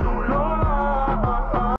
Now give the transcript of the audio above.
yo